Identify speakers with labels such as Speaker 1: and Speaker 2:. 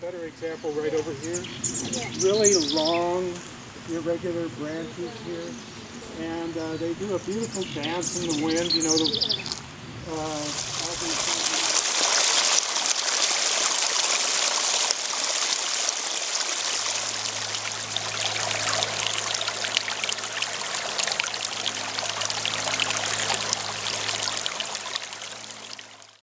Speaker 1: better example right over here. Really long, irregular branches here. And uh, they do a beautiful dance in the wind, you know, the, uh,